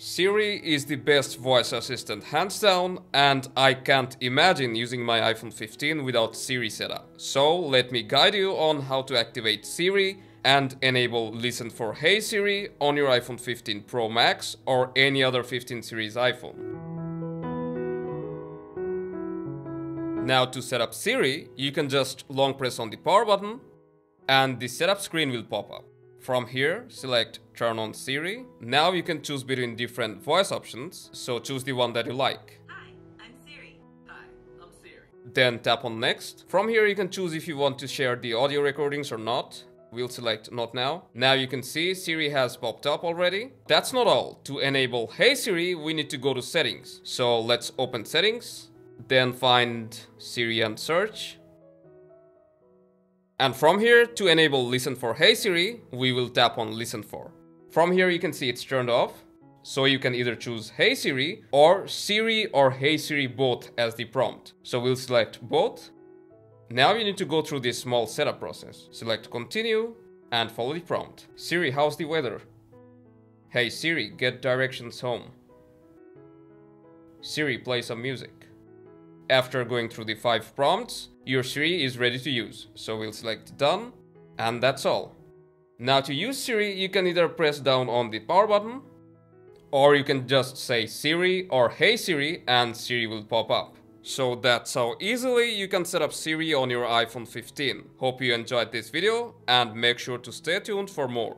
Siri is the best voice assistant hands down and I can't imagine using my iPhone 15 without Siri setup. So let me guide you on how to activate Siri and enable Listen for Hey Siri on your iPhone 15 Pro Max or any other 15 series iPhone. Now to set up Siri, you can just long press on the power button and the setup screen will pop up. From here, select turn on Siri. Now you can choose between different voice options, so choose the one that you like. Hi, I'm Siri. Hi, I'm Siri. Then tap on next. From here you can choose if you want to share the audio recordings or not. We'll select not now. Now you can see Siri has popped up already. That's not all. To enable Hey Siri, we need to go to settings. So let's open settings, then find Siri and search. And from here, to enable Listen for Hey Siri, we will tap on Listen for. From here you can see it's turned off, so you can either choose Hey Siri or Siri or Hey Siri both as the prompt. So we'll select both. Now you need to go through this small setup process. Select Continue and follow the prompt. Siri, how's the weather? Hey Siri, get directions home. Siri, play some music. After going through the five prompts, your Siri is ready to use. So we'll select done and that's all. Now to use Siri, you can either press down on the power button or you can just say Siri or Hey Siri and Siri will pop up. So that's how easily you can set up Siri on your iPhone 15. Hope you enjoyed this video and make sure to stay tuned for more.